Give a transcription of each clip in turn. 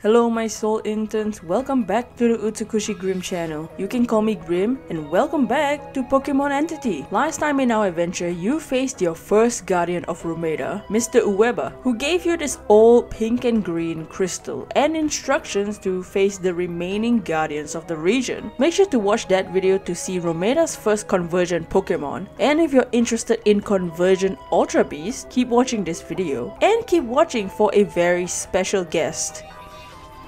Hello my soul interns, welcome back to the Utsukushii Grim channel. You can call me Grim and welcome back to Pokemon Entity. Last time in our adventure, you faced your first guardian of Romeda, Mr. Uweba, who gave you this old pink and green crystal and instructions to face the remaining guardians of the region. Make sure to watch that video to see Romeda's first convergent Pokemon. And if you're interested in convergent Ultra Beast, keep watching this video. And keep watching for a very special guest.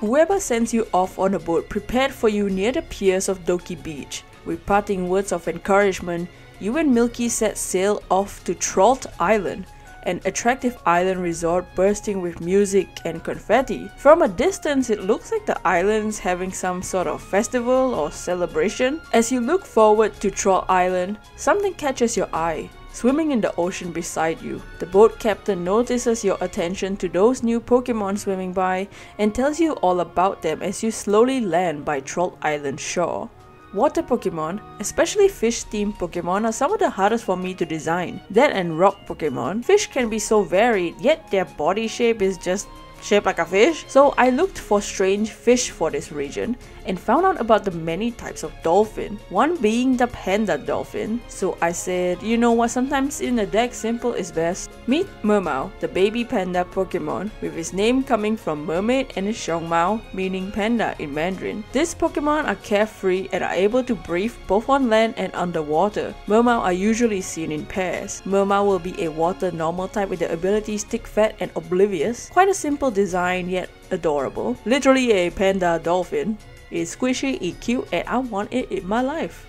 Whoever sends you off on a boat prepared for you near the piers of Doki Beach. With parting words of encouragement, you and Milky set sail off to Trolt Island, an attractive island resort bursting with music and confetti. From a distance, it looks like the island's having some sort of festival or celebration. As you look forward to Troll Island, something catches your eye swimming in the ocean beside you. The boat captain notices your attention to those new Pokemon swimming by and tells you all about them as you slowly land by Troll Island shore. Water Pokemon, especially fish themed Pokemon, are some of the hardest for me to design. That and rock Pokemon. Fish can be so varied, yet their body shape is just shaped like a fish. So I looked for strange fish for this region and found out about the many types of dolphin, one being the panda dolphin. So I said, you know what, sometimes in a deck simple is best. Meet Mermao, the baby panda Pokemon, with his name coming from mermaid and Xiongmao, meaning panda in Mandarin. These Pokemon are carefree and are able to breathe both on land and underwater. Mermao are usually seen in pairs. Mermao will be a water normal type with the ability thick fat and oblivious. Quite a simple design yet adorable. Literally a panda dolphin. It's squishy, it's cute, and I want it in my life.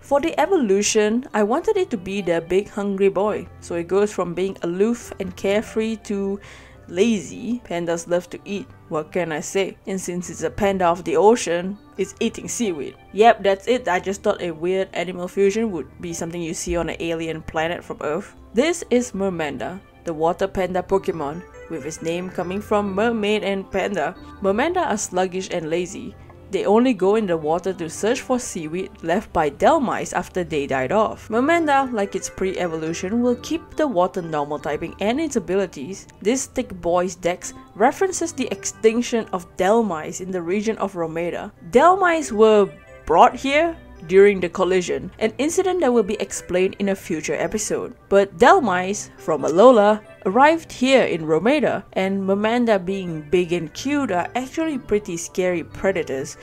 For the evolution, I wanted it to be the big hungry boy. So it goes from being aloof and carefree to lazy. Pandas love to eat. What can I say? And since it's a panda of the ocean, it's eating seaweed. Yep, that's it. I just thought a weird animal fusion would be something you see on an alien planet from Earth. This is Mermanda, the water panda Pokemon, with its name coming from mermaid and panda. Mermanda are sluggish and lazy, they only go in the water to search for seaweed left by Dhelmise after they died off. Mermanda, like its pre-evolution, will keep the water normal typing and its abilities. This thick boy's dex references the extinction of Dhelmise in the region of Rumeda. Dhelmise were brought here during the collision, an incident that will be explained in a future episode. But Dhelmise, from Alola, arrived here in Rumeda, and Mermanda being big and cute are actually pretty scary predators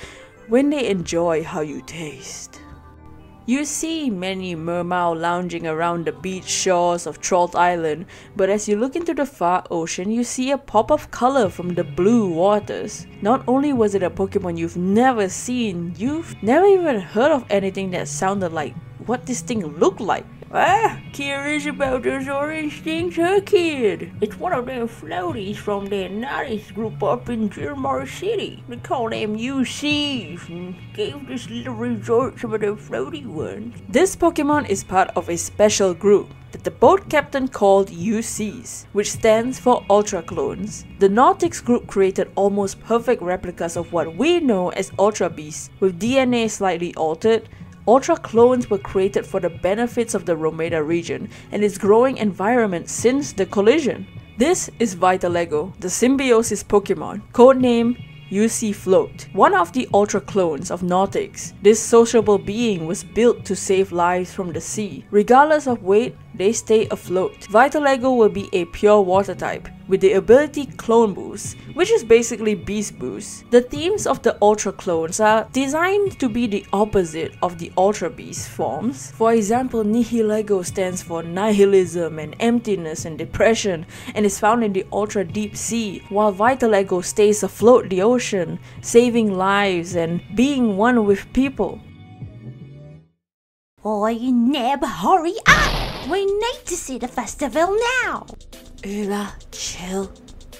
when they enjoy how you taste. You see many mermao lounging around the beach shores of Trolt Island, but as you look into the far ocean, you see a pop of color from the blue waters. Not only was it a Pokemon you've never seen, you've never even heard of anything that sounded like what this thing looked like. Ah, curious about those orange things, huh, kid? It's one of them floaties from the Naris group up in Jirmar City. They call them UCs and gave this little resort some of the floaty ones. This Pokemon is part of a special group that the boat captain called UCs, which stands for Ultra Clones. The Nauticz group created almost perfect replicas of what we know as Ultra Beasts, with DNA slightly altered, Ultra clones were created for the benefits of the Romeda region and its growing environment since the collision. This is Vitalego, the symbiosis Pokemon, codename UC Float, one of the Ultra clones of Nauticz. This sociable being was built to save lives from the sea. Regardless of weight, they stay afloat. Vitalego will be a pure water type, with the ability Clone Boost, which is basically Beast Boost. The themes of the Ultra clones are designed to be the opposite of the Ultra Beast forms. For example, Nihilego stands for nihilism and emptiness and depression and is found in the Ultra Deep Sea, while Vitalego stays afloat the ocean, saving lives and being one with people. You Neb, hurry up! We need to see the festival now! Ula, chill.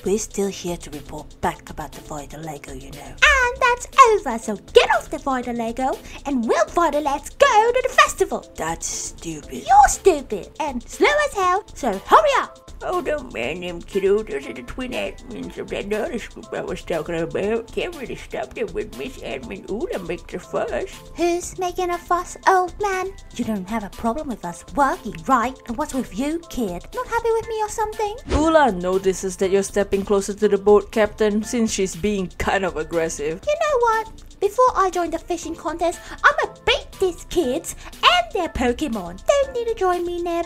We're still here to report back about the Vitalego, you know. And that's over, so get off the Vitalego and we'll let's go to the festival. That's stupid. You're stupid and slow as hell, so hurry up! Oh, don't mind them, kiddo. Those are the twin admins of that other group I was talking about. Can't really stop them with Miss Admin Ula makes a fuss. Who's making a fuss, old man? You don't have a problem with us working, right? And what's with you, kid? Not happy with me or something? Ula notices that you're stepping closer to the boat, Captain, since she's being kind of aggressive. You know what? Before I join the fishing contest, I'ma beat these kids and their Pokemon. Don't need to join me, Neb.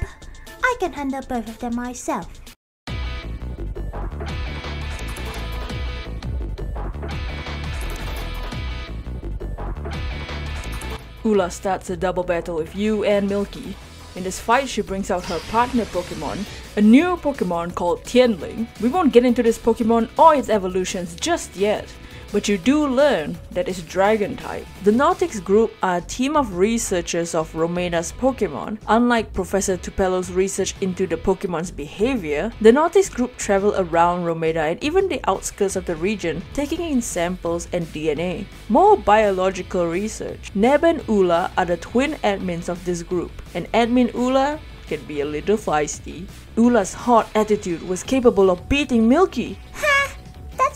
I can handle both of them myself. Ula starts a double battle with you and Milky. In this fight, she brings out her partner Pokemon, a new Pokemon called Tianling. We won't get into this Pokemon or its evolutions just yet, but you do learn that it's dragon type. The Nauticz group are a team of researchers of Romeda's Pokemon. Unlike Professor Tupelo's research into the Pokemon's behavior, the Nauticz group travel around Romeda and even the outskirts of the region, taking in samples and DNA. More biological research. Neb and Ula are the twin admins of this group, and admin Ula can be a little feisty. Ula's hot attitude was capable of beating Milky!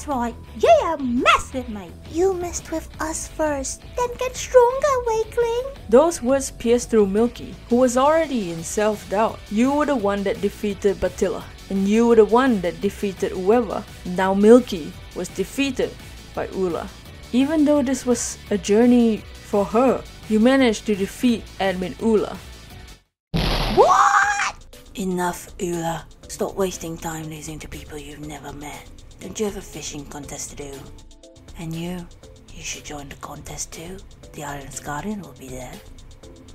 That's right. Yeah, mess with me. You messed with us first. Then get stronger, weakling. Those words pierced through Milky, who was already in self doubt. You were the one that defeated Batilla, and you were the one that defeated Ueva. Now Milky was defeated by Ula. Even though this was a journey for her, you managed to defeat Admin Ula. What? Enough, Ula. Stop wasting time losing to people you've never met. Don't you have a fishing contest to do? And you, you should join the contest too. The Island's Guardian will be there.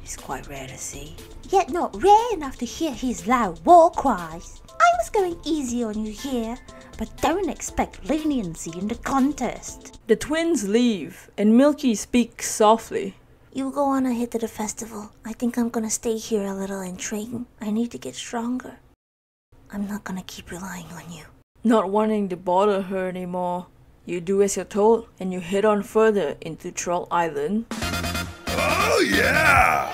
He's quite rare to see. Yet not rare enough to hear his loud war cries. I was going easy on you here, but don't expect leniency in the contest. The twins leave, and Milky speaks softly. You go on ahead to the festival. I think I'm gonna stay here a little and train. I need to get stronger. I'm not gonna keep relying on you. Not wanting to bother her anymore, you do as you're told, and you head on further into Troll Island. Oh, yeah!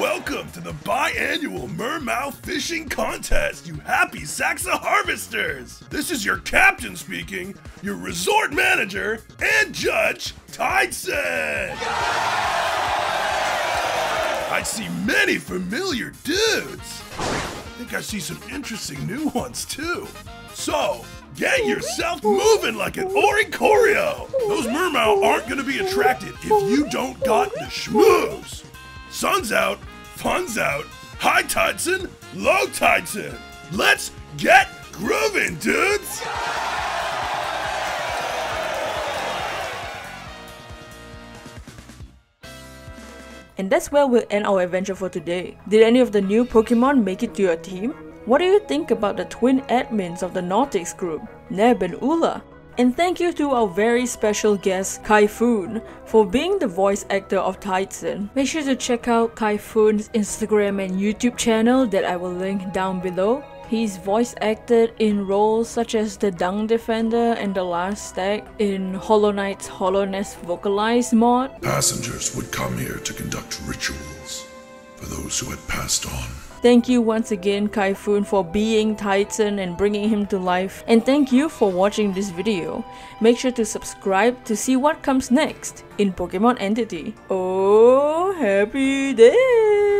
Welcome to the biannual Mermao Fishing Contest, you happy Saxa harvesters! This is your captain speaking, your resort manager, and judge, Tideson! I see many familiar dudes. I think I see some interesting new ones too. So, get yourself moving like an Oricorio. Those Mermao aren't gonna be attracted if you don't got the schmooze. Sun's out, fun's out. High Tideson, low Tideson. Let's get grooving, dudes. And that's where we'll end our adventure for today. Did any of the new Pokemon make it to your team? What do you think about the twin admins of the Nauticz group, Neb and Ula? And thank you to our very special guest, Kaephoon, for being the voice actor of Titan. Make sure to check out Kaephoon's Instagram and YouTube channel that I will link down below. He's voice acted in roles such as the Dung Defender and the Last Stag in Hollow Knight's Hallownest Vocalized mod. Passengers would come here to conduct rituals for those who had passed on. Thank you once again Kaephoon for being Titan and bringing him to life and thank you for watching this video. Make sure to subscribe to see what comes next in Pokemon Entity. Oh, happy day!